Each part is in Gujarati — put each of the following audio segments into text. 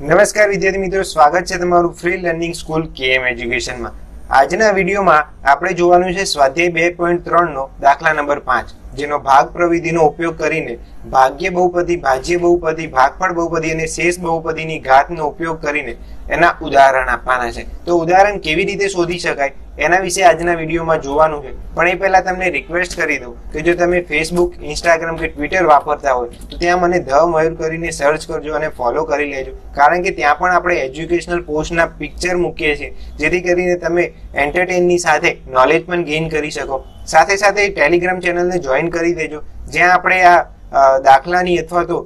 નમસ્કાર વિદ્યાર્થી મિત્રો, સ્વાગત છે તમારું ફ્રી લર્નિંગ સ્કૂલ કેએમ એજ્યુકેશનમાં આજના વિડીયોમાં આપણે જોવાનું છે સ્વાધ્યાય બે પોઈન્ટ ત્રણનો દાખલા નંબર પાંચ, જેનો ભાગ પ્રવિધિનો ઉપયોગ કરીને ભાગ્ય બહુપદી, ભાજ્ય બહુપદી, ભાગફળ બહુપદી અને શેષ બહુપદીની ઘાતનો ઉપયોગ કરીને એના ઉદાહરણ આપવાના છે. તો ઉદાહરણ કેવી રીતે શોધી શકાય? એના વિશે આજના વિડીયોમાં જોવાનું છે. પણ એ પહેલા તમને રિક્વેસ્ટ કરી દઉં કે જો તમે ફેસબુક ઇન્સ્ટાગ્રામ કે ટ્વિટર વાપરતા હોય, તો ત્યાં મને ધ મયુર કરીને સર્ચ કરજો અને ફોલો કરી લેજો. કારણ કે ત્યાં પણ આપણે એજ્યુકેશનલ પોસ્ટના પિક્ચર મૂકીએ છીએ, જેથી કરીને તમે એન્ટરટેનની સાથે નોલેજ પણ ગેઇન કરી શકો. સાથે સાથે ટેલિગ્રામ ચેનલને જોઈન કરી દેજો. જ્યાં આપણે આ દાખલાની અથવા તો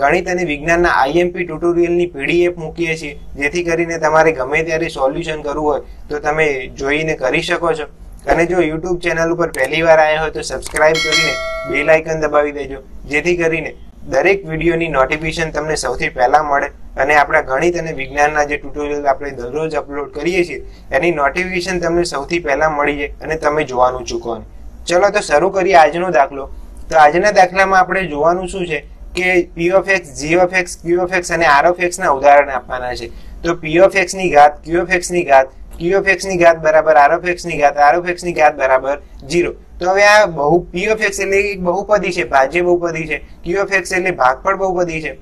ગણિત અને વિજ્ઞાનના આઈએમપી ટ્યુટોરિયલની પીડીએફ મૂકીએ છીએ, જેથી કરીને તમારે ગમે ત્યારે સોલ્યુશન કરવું હોય, તો તમે જોઈને કરી શકો છો. અને જો યુટ્યુબ ચેનલ ઉપર પહેલી વાર આવ્યા હોય તો સબસ્ક્રાઇબ કરીને બેલ આઇકન દબાવી દેજો, જેથી કરીને દરેક વિડીયોની નોટિફિકેશન તમને સૌથી પહેલા મળે. અને આપણા ગણિત અને વિજ્ઞાનના જે ટ્યુટોરિયલ આપણે દરરોજ અપલોડ કરીએ છીએ, એની નોટિફિકેશન તમને સૌથી પહેલા મળી જાય અને તમે જોવાનું ચૂકો ચલો તો શરૂ કરીએ આજનો દાખલો. તો આજના દાખલામાં આપણે જોવાનું શું છે કે P of X G of X Q of X અને આર ઓફ એક્સ ના ઉદાહરણ આપવાના છે. તો પી ઓફ એક્સની ઘાત ક્યુ ઓફ એક્સની ઘાત ક્યુ ઓફ એક્સની ઘાત બરાબર આર ઓફ એક્સની ઘાત આર ઓફ એક્સની ઘાત બરાબર જીરો તો હવે આ બહુ પી ઓફ એક્સ એટલે એક બહુપદી છે, ભાજ્ય બહુપદી છે. ક્યુ ઓફ એક્સ એટલે ભાગફળ બહુપદી છે.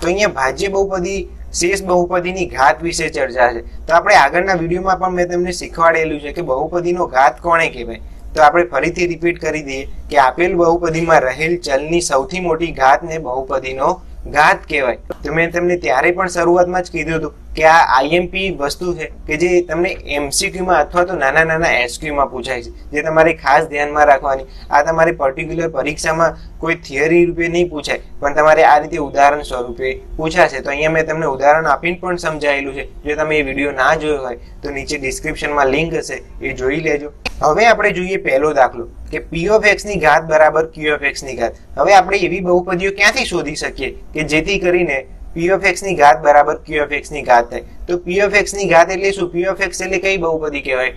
તો અહીંયા ભાજ્ય બહુપદી, શેષ બહુપદીની ઘાત વિશે ચર્ચા છે. તો આપણે આગળના વિડીયોમાં પણ મેં તમને શીખવાડેલું છે કે બહુપદીનો ઘાત કોણે કહેવાય. તો આપણે ફરીથી રિપીટ કરી દઈએ કે આપેલ બહુપદીમાં રહેલ ચલની સૌથી મોટી ઘાતને બહુપદીનો ઘાત કહેવાય. તો મેં તમને ત્યારે પણ શરૂઆતમાં જ કીધું હતું કે આ આઈએમપી વસ્તુ છે કે જે તમને એમસીક્યુમાં અથવા તો નાના નાના એસક્યુમાં પૂછાય છે. જે તમારે ખાસ ધ્યાનમાં રાખવાની. આ તમારી પર્ટિક્યુલર પરીક્ષામાં કોઈ થિયરી રૂપે નહીં પૂછાય, પણ તમારે આ રીતે ઉદાહરણ સ્વરૂપે પૂછાશે. તો અહીંયા મેં તમને ઉદાહરણ આપીને પણ સમજાયેલું છે. જો તમે એ વીડિયો ના જોયો હોય, તો નીચે ડિસ્ક્રિપ્શનમાં લિંક હશે, એ જોઈ લેજો. હવે આપણે જોઈએ પહેલો દાખલો, કે પી ઓફ એક્સની ઘાત બરાબર ક્યુ ઓફ એક્સની ઘાત. હવે આપણે એવી બહુપદીઓ ક્યાંથી શોધી શકીએ કે જેથી કરીને પી ઓફ એક્સની ઘાત બરાબર ક્યુ ઓફ એક્સની ઘાત થાય. તો પી ઓફ એક્સની ઘાત એટલે શું? પી ઓફ એક્સ એટલે કઈ બહુપદી કહેવાય?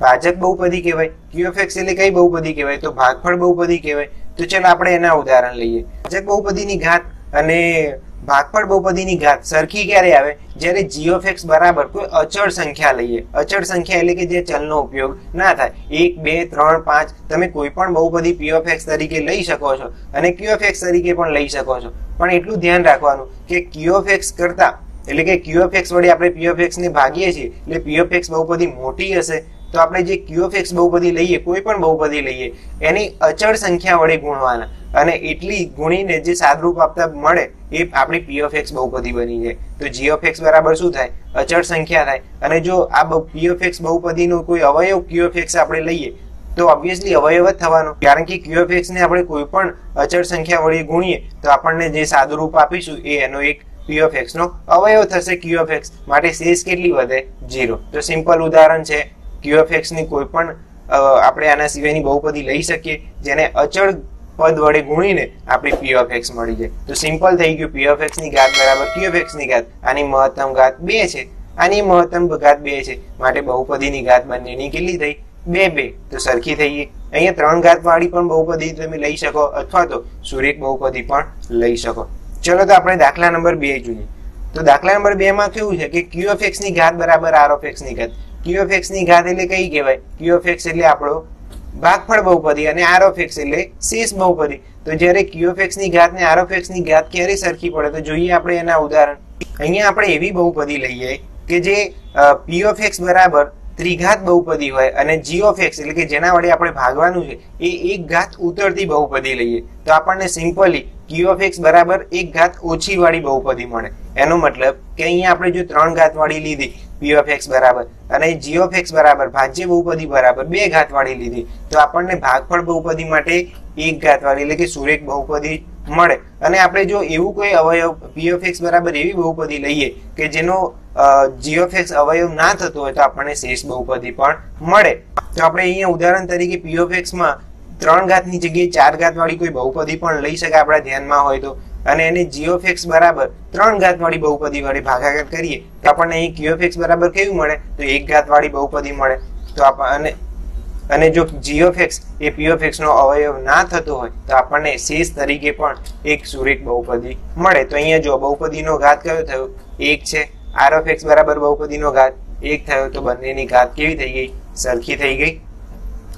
ભાજક બહુપદી કહેવાય ક્યુ ઓફ એક્સ એટલે કઈ બહુપદી કહેવાય? તો ભાગફળ બહુપદી કહેવાય. તો ચાલો આપણે એના ઉદાહરણ લઈએ. ભાજક બહુપદીની ઘાત અને ભાગફળ બહુપદીની ઘાત સરખી ક્યારે આવે? જ્યારે જી ઓફ એક્સ બરાબર કોઈ અચળ સંખ્યા લઈએ. અચળ સંખ્યા એટલે કે જે ચલનો ઉપયોગ ના થાય. એક, બે, ત્રણ, પાંચ તમે કોઈ પણ બહુપદી પી ઓફ તરીકે લઈ શકો છો અને ક્યુ તરીકે પણ લઈ શકો છો. પણ એટલું ધ્યાન રાખવાનું કે ક્યુ ઓફ કરતા, એટલે કે ક્યુ ઓફ વડે આપણે પી ઓફ એક્સ ને ભાગીએ છીએ, એટલે પી ઓફ એક્સ બહુપદી મોટી હશે. તો આપણે જે ક્યુ ઓફ એક્સ બહુપદી લઈએ, કોઈ પણ બહુપદી લઈએ, એની અચળ સંખ્યા વડે ગુણવાના. અને એટલી ગુણીને જે સાદરૂપ આપતા મળે, એ આપણી પી ઓફ એક્સ બહુપદી બની જાય. તો જી ઓફ એક્સ બરાબર શું થાય? અચળ સંખ્યા થાય. અને જો આ પી ઓફ એક્સ બહુપદીનો કોઈ અવયવ ક્યુ ઓફ એક્સ આપણે લઈએ, તો ઓબ્વિયસલી અવયવ જ થવાનો. કારણ કે ક્યુ ઓફ એક્સ ને આપણે કોઈ પણ અચળ સંખ્યા વડે ગુણીએ, તો આપણને જે સાદુરૂપ આપીશું, એ એનો એક પી ઓફ એક્સ નો અવયવ થશે ક્યુ ઓફ એક્સ માટે શેષ કેટલી વધે? જીરો તો સિમ્પલ ઉદાહરણ છે. ક્યુ ની કોઈ પણ આપણે આના સિવાયની બહુપદી લઈ શકીએ, જેને અચળ પદ વડે ગુણીને આપણે પી ઓફ એક્સ મળી જાય. તો સિમ્પલ થઈ ગયું. પી ઓફ એક્સની ઘાત બરાબર ક્યુ ઓફ એક્સની ઘાત. આની મહત્તમ ઘાત બે છે. આની મહત્તમ ઘાત બે છે. માટે બહુપદીની ઘાત બંનેની કેટલી થઈ? બે બે. તો સરખી થઈ ગઈ. અહીંયા ત્રણ ઘાત વાળી પણ બહુપદી તમે લઈ શકો, અથવા તો સુરેખ બહુપદી પણ લઈ શકો. ચલો તો આપણે દાખલા નંબર બે જોઈએ. તો દાખલા નંબર બે માં કેવું છે કે ક્યુ ઓફ એક્સ ઘાત બરાબર આર ઓફ એક્સની ઘાત. ક્યુ ઓફ એક્સની ઘાત એટલે કઈ કહેવાય? ક્યુ ઓફ એક્સ એટલે આપણો ભાગફળ બહુપદી અને આર ઓફ એક્સ એટલે શેષ બહુપદી. તો જ્યારે ક્યુ ઓફ એક્સની ઘાત ને આર ઓફ એક્સની ઘાત ક્યારે સરખી પડે? તો જોઈએ આપણે એના ઉદાહરણ. અહીંયા આપણે એવી બહુપદી લઈએ કે જે પી ઓફ એક્સ બરાબર ત્રિઘાત બહુપદી હોય અને જી ઓફ એક્સ એટલે કે જેના વડે આપણે ભાગવાનું છે, એ એક ઘાત ઉતરતી બહુપદી લઈએ. તો આપણને સિમ્પલી ક્યુ ઓફ એક્સ બરાબર એક ઘાત ઓછી વાળી બહુપદી મળે. એનો મતલબ કે અહીંયા આપણે જો ત્રણ ઘાત વાળી લીધી પી બરાબર. અને જી બરાબર, ભાજ્ય બહુપદી બરાબર, બે ઘાત લીધી. તો આપણને ભાગફળ બહુપદી માટે એક ઘાત વાળી એટલે કે સુરેખ બહુપદી મળે. અને આપણે જો એવું કોઈ અવયવ પી એક્સ બરાબર એવી બહુપદી લઈએ કે જેનો જી એક્સ અવયવ ના થતો હોય તો આપણને શેષ બહુપદી પણ મળે. તો આપણે અહીંયા ઉદાહરણ તરીકે પી ઓફ એક્સમાં ત્રણ ઘાતની જગ્યાએ ચાર ઘાત વાળી કોઈ બહુપદી પણ લઈ શકાય આપણા ધ્યાનમાં હોય તો. અને એને જી ઓફ એક્સ બરાબર ત્રણ ઘાત વાળી બહુપદી વડે ભાગાકાર કરીએ, તો આપણને અહીં ક્યુ ઓફ એક્સ બરાબર કેવું મળે? તો એક ઘાત વાળી બહુપદી મળે. તો આપણને અને જો જી ઓફ એક્સ એ પી ઓફ એક્સ નો અવયવ ના થતો હોય, તો આપણને શેષ તરીકે પણ એક સુરેખ બહુપદી મળે. તો અહીંયા જો બહુપદીનો ઘાત કયો થયો? એક છે. આર ઓફ એક્સ બરાબર બહુપદીનો ઘાત એક થયો, તો બંનેની ઘાત કેવી થઈ ગઈ? સરખી થઈ ગઈ.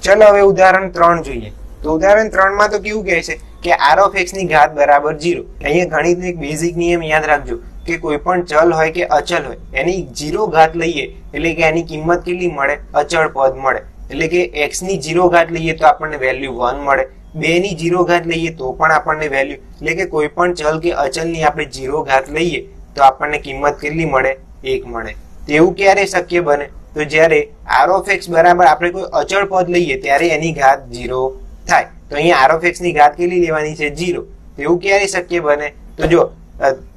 ચલો હવે ઉદાહરણ ત્રણ જોઈએ. તો ઉદાહરણ ત્રણમાં તો કેવું કહે છે? કે આર ઓફ એક્સની ઘાત બરાબર જીરો અહીંયા ગણિતનો એક બેઝિક નિયમ યાદ રાખજો કે કોઈ પણ ચલ હોય કે અચલ હોય, એની જીરો ઘાત લઈએ એટલે કે એની કિંમત કેટલી મળે? અચળ પદ મળે. એટલે કે એક્સની જીરો ઘાત લઈએ તો આપણને વેલ્યુ વન મળે. બે ની જીરો ઘાત લઈએ તો પણ આપણને વેલ્યુ એટલે કે કોઈ પણ ચલ કે અચલની આપણે જીરો ઘાત લઈએ તો આપણને કિંમત કેટલી મળે? એક મળે. તેવું ક્યારે શક્ય બને? તો જ્યારે આર ઓફ એક્સ બરાબર આપણે કોઈ અચળ પદ લઈએ ત્યારે એની ઘાત જીરો થાય. તો અહીંયા આર ઓફ એક્સની ઘાત કેટલી લેવાની છે? જીરો તેવું ક્યારે શક્ય બને? તો જો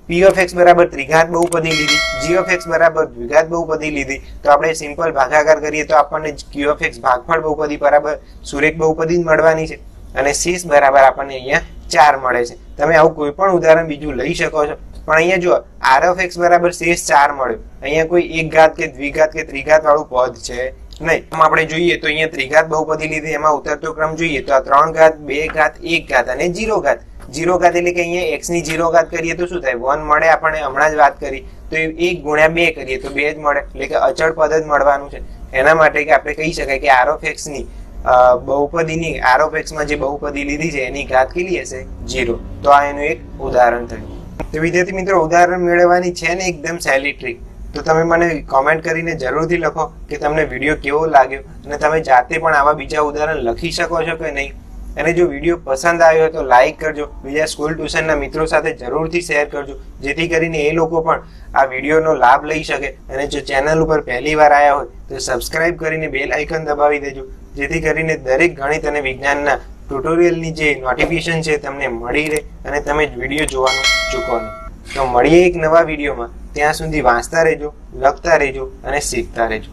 પી ઓફ એક્સ બરાબર ત્રિઘાત બહુપદી લીધી જી ઓફ એક્સ બરાબર દ્વિઘાત બહુપદી લીધી. તો આપણે સિમ્પલ ભાગાકાર કરીએ તો આપણને ક્યુ ઓફ એક્સ ભાગફળ બહુપદી બરાબર સુરેખ બહુપદી મળવાની છે. અને શેષ બરાબર આપણને અહીંયા ચાર મળે છે. તમે આવું કોઈ પણ ઉદાહરણ બીજું લઈ શકો છો. પણ અહીંયા જો આર ઓફ એક્સ બરાબર શેષ ચાર મળ્યો. અહીંયા કોઈ એક ઘાત કે દ્વિઘાત કે ત્રિઘાત વાળું પદ છે. નહીં, આમ આપણે જોઈએ તો અહીંયા ત્રિઘાત બહુપદી લીધી એમાં ઉતરતો ક્રમ જોઈએ તો આ ત્રણ ઘાત, બે ઘાત, એક ઘાત અને જીરો ઘાત. જીરો ઘાત એટલે કે અહીંયા એક્સની જીરો ઘાત કરીએ તો શું થાય? વન મળે આપણે હમણાં જ વાત કરી. તો એક ગુણ્યા બે કરીએ તો બે જ મળે. એટલે કે અચળ પદ જ મળવાનું છે. એના માટે કે આપણે કહી શકાય કે આર ઓફ એક્સની બહુપદીની આર ઓફ એક્સમાં જે બહુપદી લીધી છે, એની ઘાત કેટલી હશે? જીરો તો આ એનું એક ઉદાહરણ થયું. તો વિદ્યાર્થી મિત્રો, ઉદાહરણ મેળવવાની છે ને એકદમ સહેલી ટ્રીક તો તમે મને કોમેન્ટ કરીને જરૂરથી લખો કે તમને વીડિયો કેવો લાગ્યો અને તમે જાતે પણ આવા બીજા ઉદાહરણ લખી શકો છો કે નહીં. અને જો વીડિયો પસંદ આવ્યો તો લાઈક કરજો. બીજા સ્કૂલ ટ્યુશનના મિત્રો સાથે જરૂરથી શેર કરજો. જેથી કરીને એ લોકો પણ આ વિડીયોનો લાભ લઈ શકે. અને જો ચેનલ ઉપર પહેલી વાર આવ્યા હોય તો સબસ્ક્રાઇબ કરીને બેલ આઇકન દબાવી દેજો. જેથી કરીને દરેક ગણિત અને વિજ્ઞાનના ટ્યુટોરિયલની જે નોટિફિકેશન છે તમને મળી રહે અને તમે વીડિયો જોવાનું ચૂકો નહીં તો મળીએ એક નવા વિડીયોમાં ત્યાં સુધી વાંચતા રહેજો લખતા રહેજો અને શીખતા રહેજો.